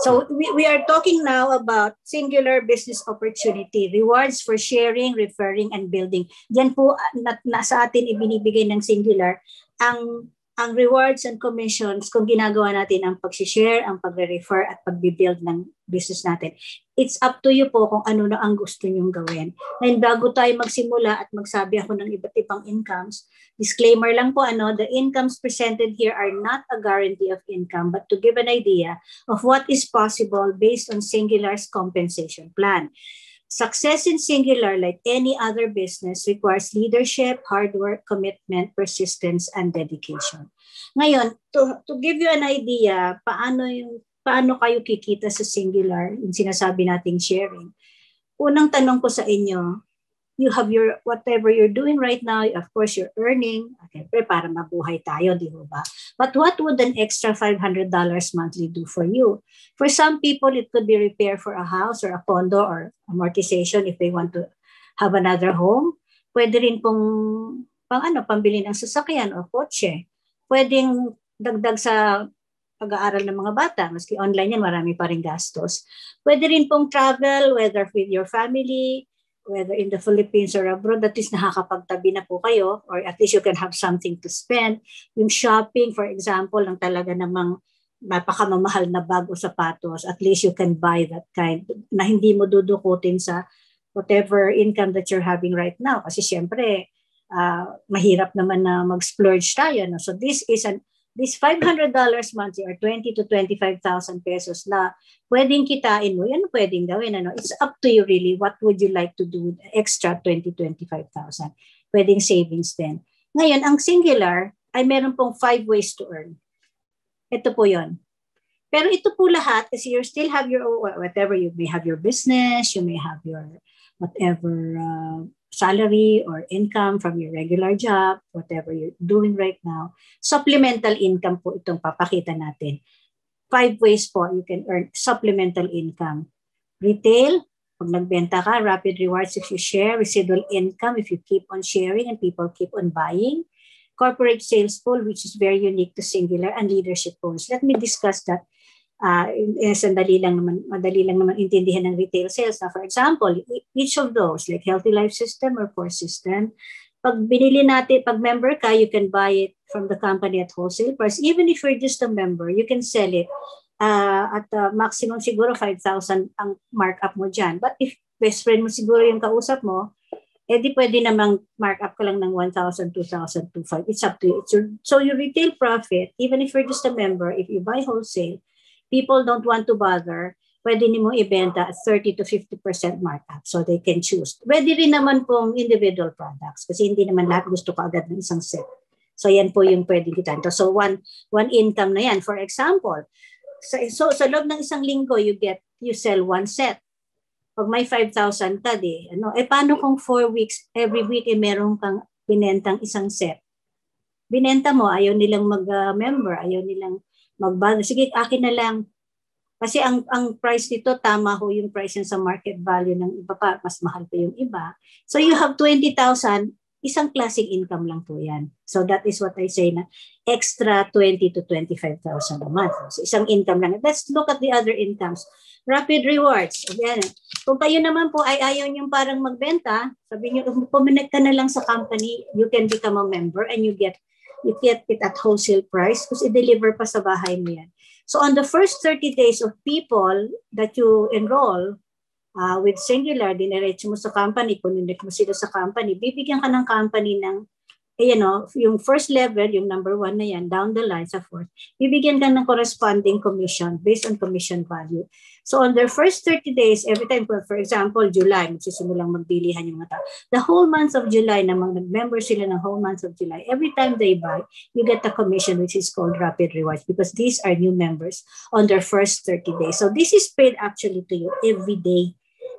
So we, we are talking now about singular business opportunity, rewards for sharing, referring, and building. Yan po na, na sa atin ibinibigay ng singular ang ang rewards and commissions kung ginagawa natin ang pag-share, ang pagre-refer at pag-build ng business natin. It's up to you po kung ano na ang gusto nyong gawin. Ngayon, bago tayo magsimula at magsabi ako ng iba't ibang incomes, disclaimer lang po, ano, the incomes presented here are not a guarantee of income, but to give an idea of what is possible based on Singular's compensation plan. Success in Singular, like any other business, requires leadership, hard work, commitment, persistence, and dedication. Ngayon, to, to give you an idea, paano yung paano kayo kikita sa Singular, yung sinasabi nating sharing. Unang tanong ko sa inyo, you have your whatever you're doing right now, of course you're earning, siyempre para mabuhay tayo, di ba? But what would an extra $500 monthly do for you? For some people, it could be repair for a house or a condo or amortization if they want to have another home. Pwede rin pong pang ano, pambili ng sasakyan o kotse. Pwedeng dagdag sa pag-aaral ng mga bata, maski online yan, marami pa rin gastos. Pwede rin pong travel, whether with your family, whether in the Philippines or abroad, at least nakakapagtabi na po kayo or at least you can have something to spend. Yung shopping, for example, ng talaga namang napakamamahal na bag o sapatos, at least you can buy that kind na hindi mo dudukutin sa whatever income that you're having right now. Kasi syempre, uh, mahirap naman na mag-splurge tayo. No? So this is an this $500 monthly or 20 to 25,000 pesos na pwedeng kitain mo, yan pwedeng gawin. Ano? It's up to you really. What would you like to do with extra 20, 25,000? Pwedeng savings din. Ngayon, ang singular ay meron pong five ways to earn. Ito po yon. Pero ito po lahat kasi you still have your whatever you may have your business, you may have your whatever uh, salary or income from your regular job, whatever you're doing right now. Supplemental income po itong papakita natin. Five ways po you can earn supplemental income. Retail, pag nagbenta ka, rapid rewards if you share, residual income if you keep on sharing and people keep on buying. Corporate sales pool, which is very unique to Singular, and leadership pools. Let me discuss that uh, eh, sandali lang naman, madali lang naman intindihan ng retail sales. Na for example, each of those, like Healthy Life System or Core System, pag binili natin, pag member ka, you can buy it from the company at wholesale price. Even if you're just a member, you can sell it uh, at uh, maximum siguro 5,000 ang markup mo dyan. But if best friend mo siguro yung kausap mo, eh di pwede namang markup ka lang ng 1,000, 2,000, 2,500. It's up to you. It's your, so your retail profit, even if you're just a member, if you buy wholesale, people don't want to bother, pwede nimo ibenta at 30 to 50% markup so they can choose. Pwede rin naman pong individual products kasi hindi naman lahat gusto ko agad ng isang set. So yan po yung pwede kita. So one one income na yan. For example, so, so sa loob ng isang linggo you get you sell one set. Pag may 5,000 ka di, ano, eh paano kung 4 weeks every week eh meron kang binentang isang set? Binenta mo, ayaw nilang mag-member, uh, ayaw nilang magbago. Sige, akin na lang. Kasi ang ang price nito tama ho yung price sa market value ng iba pa, mas mahal pa yung iba. So you have 20,000, isang classic income lang po yan. So that is what I say na extra 20 to 25,000 a month. So isang income lang. Let's look at the other incomes. Rapid rewards. Again, kung kayo naman po ay ayaw niyong parang magbenta, sabi niyo, puminig ka na lang sa company, you can become a member and you get you get it at wholesale price because i-deliver pa sa bahay mo yan. So on the first 30 days of people that you enroll uh, with Singular, diniretso mo sa company, kuninect mo sila sa company, bibigyan ka ng company ng eh, you know, yung first level, yung number one na yan, down the line sa fourth, bibigyan ka ng corresponding commission based on commission value. So on their first 30 days, every time, for, for example, July, magsisimulang magbilihan yung mga tao. The whole month of July, na nag-member sila ng whole month of July, every time they buy, you get a commission which is called Rapid Rewards because these are new members on their first 30 days. So this is paid actually to you every day.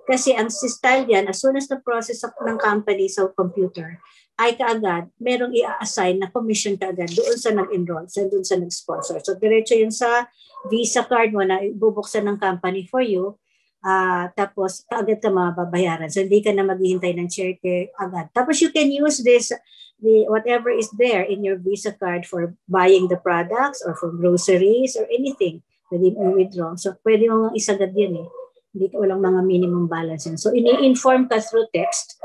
Kasi ang style yan, as soon as the process of, ng company sa computer, ay kaagad merong i-assign na commission kaagad doon sa nag-enroll, sa doon sa nag-sponsor. So diretso yun sa Visa card mo na bubuksan ng company for you, uh, tapos agad ka mababayaran. So hindi ka na maghihintay ng cheque agad. Tapos you can use this, the whatever is there in your Visa card for buying the products or for groceries or anything. pwede mo withdraw. So, pwede mo isagad yan eh. Hindi ka walang mga minimum balance yan. So, ini-inform ka through text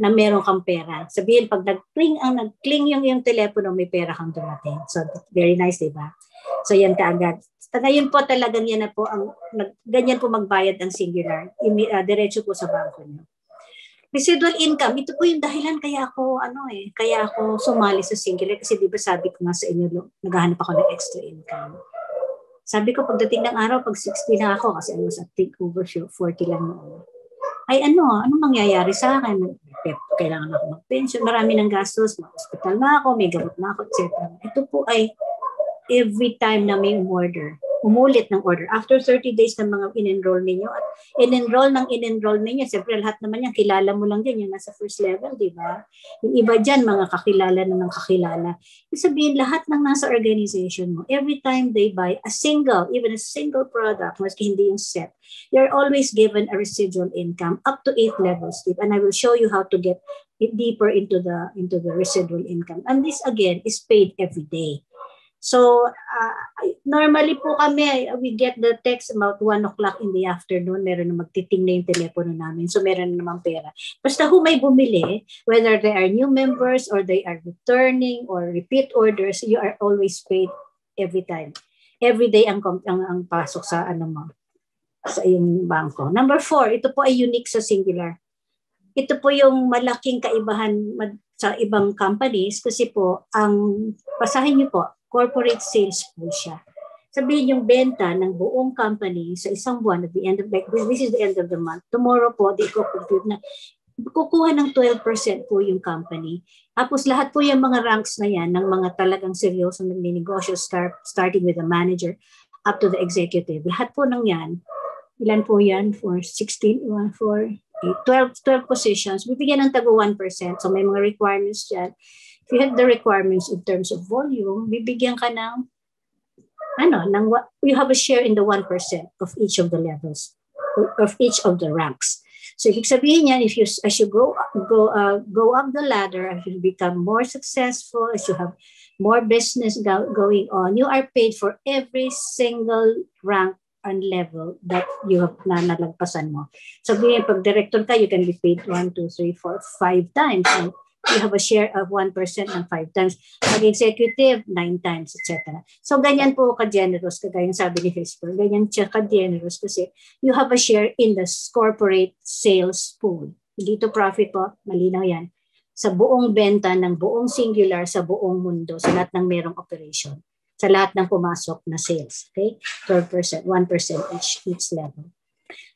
na meron kang pera. Sabihin, pag nag-cling, ang nag-cling yung yung telepono, may pera kang dumating. So, very nice, di ba? So, yan kaagad. Ngayon po talagang yan na po, ang, nag, ganyan po magbayad ang singular. Imi, uh, diretso po sa bangko niyo. Residual income, ito po yung dahilan kaya ako, ano eh, kaya ako sumali sa singular kasi di ba sabi ko nga sa inyo, naghahanap ako ng extra income. Sabi ko, pagdating ng araw, pag 60 na ako, kasi I was at take over 40 lang noon. Ay ano, ano mangyayari sa akin? Kailangan ako mag-pension, marami ng gastos, ma-hospital na ako, may gamot na ako, etc. Ito po ay every time na may umorder umulit ng order. After 30 days ng mga in-enroll ninyo at in-enroll ng in-enroll ninyo, siyempre lahat naman yan, kilala mo lang din, yung nasa first level, di ba? Yung iba dyan, mga kakilala na ng kakilala. Ibig sabihin, lahat ng nasa organization mo, every time they buy a single, even a single product, maski hindi yung set, you're always given a residual income up to eight levels deep. And I will show you how to get deeper into the into the residual income. And this again is paid every day. So, uh, normally po kami, we get the text about 1 o'clock in the afternoon. Meron na magtiting na yung telepono namin. So, meron na naman pera. Basta kung may bumili, whether they are new members or they are returning or repeat orders, you are always paid every time. Every day ang, ang, ang pasok sa ano mo, sa iyong bangko. Number four, ito po ay unique sa singular. Ito po yung malaking kaibahan sa ibang companies kasi po, ang pasahin niyo po, corporate sales po siya. Sabihin yung benta ng buong company sa isang buwan at the end of this is the end of the month. Tomorrow po, di ko compute na kukuha ng 12% po yung company. Tapos lahat po yung mga ranks na yan ng mga talagang seryosong nagninegosyo start, starting with the manager up to the executive. Lahat po ng yan, ilan po yan for 16, 1, 4, 8, 12, 12 positions. Bibigyan ng tago 1%. So may mga requirements dyan if you have the requirements in terms of volume, bibigyan ka ng ano, ng you have a share in the 1% of each of the levels of each of the ranks. So ibig sabihin yan, if you as you go go uh, go up the ladder, as you become more successful, as you have more business go, going on, you are paid for every single rank and level that you have na nalagpasan mo. Sabihin, pag director ka, you can be paid 1, 2, 3, 4, 5 times. And you have a share of 1% ng 5 times. Pag executive, 9 times, etc. So, ganyan po ka-generous, kagaya sabi ni Fisper, ganyan siya ka-generous kasi you have a share in the corporate sales pool. Hindi to profit po, malinaw yan. Sa buong benta ng buong singular sa buong mundo, sa lahat ng merong operation, sa lahat ng pumasok na sales. Okay? 12%, 1% each, each level.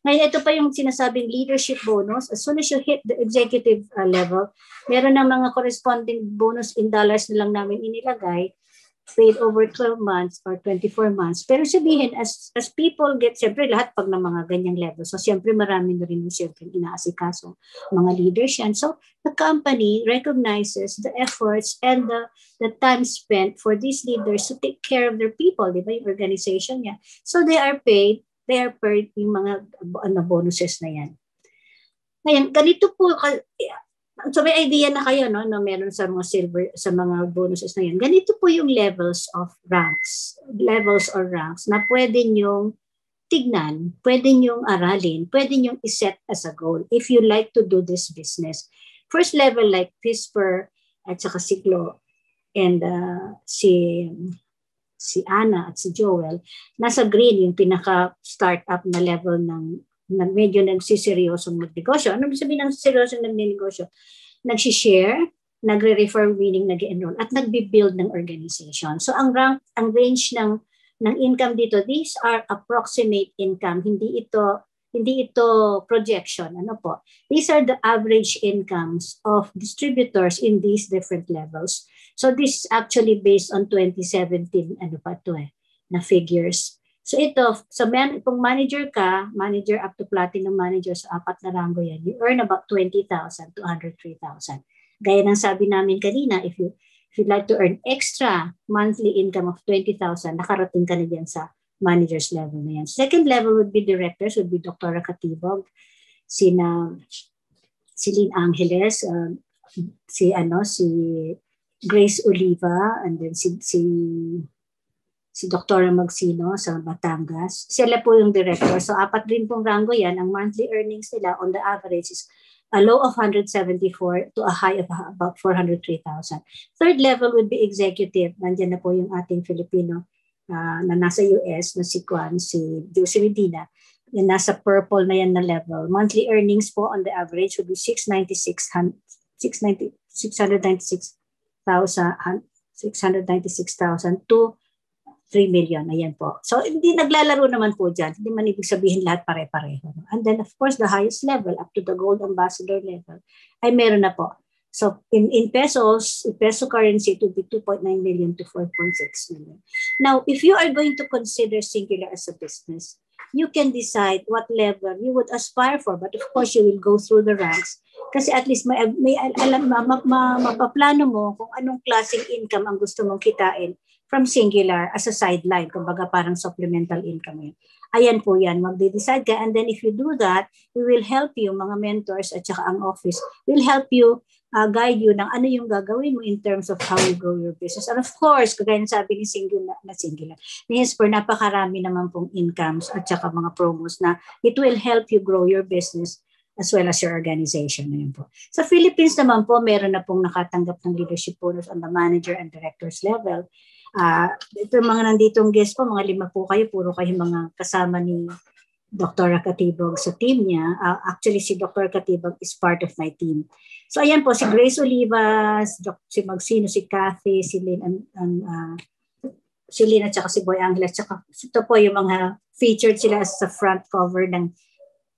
Ngayon, ito pa yung sinasabing leadership bonus. As soon as you hit the executive uh, level, meron ng mga corresponding bonus in dollars na lang namin inilagay paid over 12 months or 24 months. Pero sabihin, as, as people get, siyempre lahat pag ng mga ganyang level. So siyempre marami na rin siyempre inaasikaso mga leaders yan. So the company recognizes the efforts and the, the time spent for these leaders to take care of their people, di ba, yung organization niya. So they are paid they per yung mga ano, bonuses na yan. Ngayon, ganito po, so may idea na kayo no, na meron sa mga silver, sa mga bonuses na yan. Ganito po yung levels of ranks, levels or ranks na pwede nyong tignan, pwede nyong aralin, pwede nyong iset as a goal if you like to do this business. First level like CRISPR at saka Siglo and uh, si si Ana at si Joel, nasa green yung pinaka-startup na level ng na medyo nagsiseryosong magnegosyo. Ano sabihin ng seryosong nagnegosyo? Nagsishare, nagre-refer meaning nag enroll at nagbi-build ng organization. So ang rank, ang range ng ng income dito, these are approximate income. Hindi ito hindi ito projection. Ano po? These are the average incomes of distributors in these different levels. So this is actually based on 2017, ano pa to eh, na figures. So ito, sa man, kung manager ka, manager up to platinum manager sa apat na rango yan, you earn about 20,000 to 103,000. Gaya ng sabi namin kanina, if you if you'd like to earn extra monthly income of 20,000, nakarating ka na dyan sa manager's level na yan. Second level would be directors, would be Dr. Katibog, sina si Lynn Angeles, uh, si ano si Grace Oliva and then si si si Dr. Magsino sa Batangas. Sila po yung director. So apat rin pong rango yan. Ang monthly earnings nila on the average is a low of 174 to a high of about 403,000. Third level would be executive. Nandiyan na po yung ating Filipino uh, na nasa US na si Kwan, si Jose Medina. Yan nasa purple na yan na level. Monthly earnings po on the average would be 696 690 696,000 696,000 to 3 million. Ayan po. So, hindi naglalaro naman po dyan. Hindi man ibig sabihin lahat pare-pareho. And then, of course, the highest level, up to the gold ambassador level, ay meron na po. So, in, in pesos, in peso currency, it would be 2.9 million to 4.6 million. Now, if you are going to consider singular as a business, you can decide what level you would aspire for. But of course, you will go through the ranks kasi at least may, may alam, ma, ma, ma, mapaplano mo kung anong klaseng income ang gusto mong kitain from singular as a sideline, kumbaga parang supplemental income yun. Ayan po yan, magde-decide ka. And then if you do that, we will help you, mga mentors at saka ang office, will help you uh, guide you ng ano yung gagawin mo in terms of how you grow your business. And of course, kagaya ng sabi ni singular, na singular, ni Hesper, napakarami naman pong incomes at saka mga promos na it will help you grow your business as well as your organization. Ayun po. Sa Philippines naman po, meron na pong nakatanggap ng leadership bonus on the manager and directors level. Uh, ito mga nanditong guest po, mga lima po kayo, puro kayo mga kasama ni Dr. Katibog sa team niya. Uh, actually, si Dr. Katibog is part of my team. So ayan po, si Grace Olivas, si Magsino, si Kathy, si Lynn, and, and, uh, si Lynn at saka si Boy Angela. At saka ito po yung mga featured sila sa front cover ng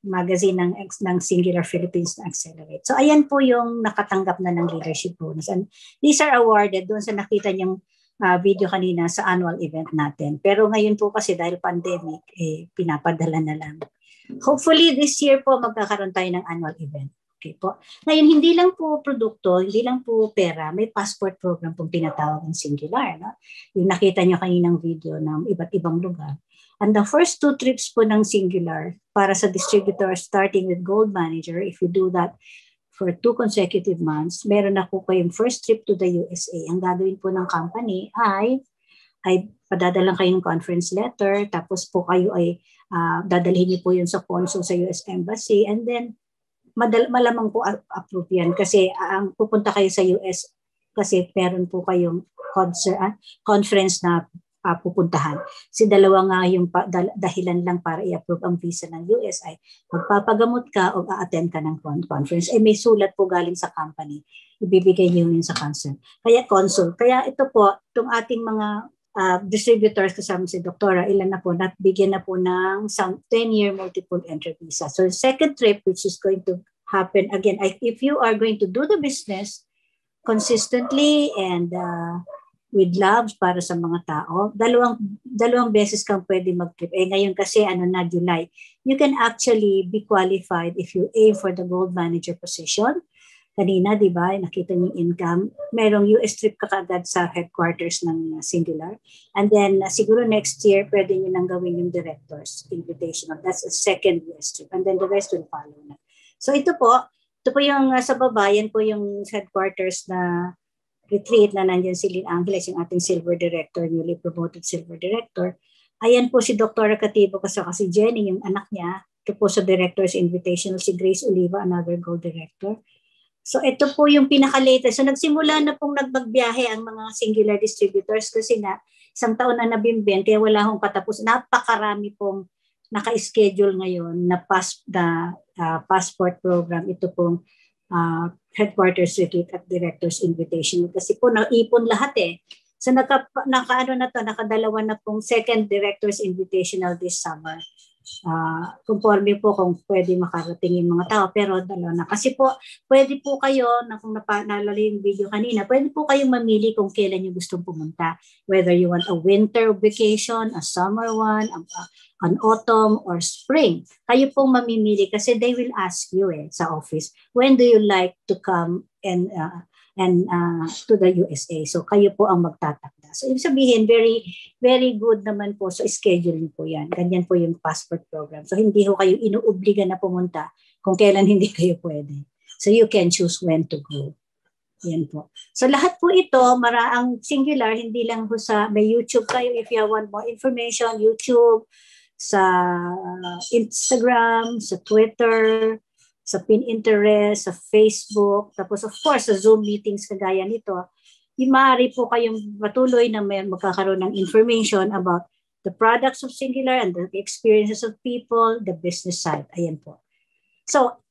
magazine ng, ng Singular Philippines na Accelerate. So ayan po yung nakatanggap na ng leadership bonus. And these are awarded doon sa nakita niyong uh, video kanina sa annual event natin. Pero ngayon po kasi dahil pandemic, eh, pinapadala na lang. Hopefully this year po magkakaroon tayo ng annual event. Okay po. Ngayon, hindi lang po produkto, hindi lang po pera, may passport program pong tinatawag ng singular. No? Yung nakita nyo kaninang video ng iba't ibang lugar. And the first two trips po ng singular para sa distributor starting with Gold Manager, if you do that for two consecutive months, meron na po kayong first trip to the USA. Ang gagawin po ng company ay ay padadalang kayo ng conference letter, tapos po kayo ay uh, dadalhin niyo po yun sa consul sa US Embassy, and then madal- malamang po approve yan kasi uh, ang pupunta kayo sa US kasi meron po kayong concert, uh, conference na uh, pupuntahan. Si dalawa nga yung pa, dahilan lang para i-approve ang visa ng US ay magpapagamot ka o a-attend ka ng conference. Eh may sulat po galing sa company. Ibibigay niyo yun sa consul. Kaya consul. Kaya ito po, itong ating mga uh, distributors kasama si Doktora, ilan na po, bigyan na po ng 10-year multiple entry visa. So second trip, which is going to happen, again, if you are going to do the business consistently and uh, with love para sa mga tao. Dalawang dalawang beses kang pwede mag-trip. Eh ngayon kasi ano na July, you can actually be qualified if you aim for the gold manager position. Kanina, di ba, nakita niyo income. Merong US trip ka kagad sa headquarters ng Singular. And then, uh, siguro next year, pwede niyo nang gawin yung director's invitational. That's a second US trip. And then the rest will follow na. So ito po, ito po yung uh, sa baba, yan po yung headquarters na retreat na nandiyan si Lynn Angeles, yung ating silver director, newly promoted silver director. Ayan po si Dr. Katibo kasi si Jenny, yung anak niya. Ito po sa Director's Invitational, si Grace Oliva, another gold director. So ito po yung pinaka-latest. So nagsimula na pong nagbagbiyahe ang mga singular distributors kasi nga isang taon na nabimbin kaya wala akong katapos. Napakarami pong naka-schedule ngayon na, pass, na uh, passport program. Ito pong uh, headquarters retreat at director's invitation kasi po naipon lahat eh. So naka, naka ano na to, nakadalawa na pong second director's invitational this summer uh, conforme po kung pwede makarating yung mga tao. Pero dalawa na. Kasi po, pwede po kayo, na kung napa, naalala yung video kanina, pwede po kayong mamili kung kailan nyo gustong pumunta. Whether you want a winter vacation, a summer one, a, a, an autumn, or spring. Kayo pong mamimili kasi they will ask you eh, sa office, when do you like to come and uh, and uh, to the USA. So kayo po ang magtatakda. So ibig sabihin, very, very good naman po. So schedule niyo po yan. Ganyan po yung passport program. So hindi ho kayo inuobliga na pumunta kung kailan hindi kayo pwede. So you can choose when to go. Yan po. So lahat po ito, mara ang singular, hindi lang po sa, may YouTube kayo if you want more information, YouTube, sa Instagram, sa Twitter, sa Pinterest, sa Facebook, tapos of course sa Zoom meetings kagaya nito, yung maaari po kayong patuloy na may magkakaroon ng information about the products of Singular and the experiences of people, the business side. Ayan po. So,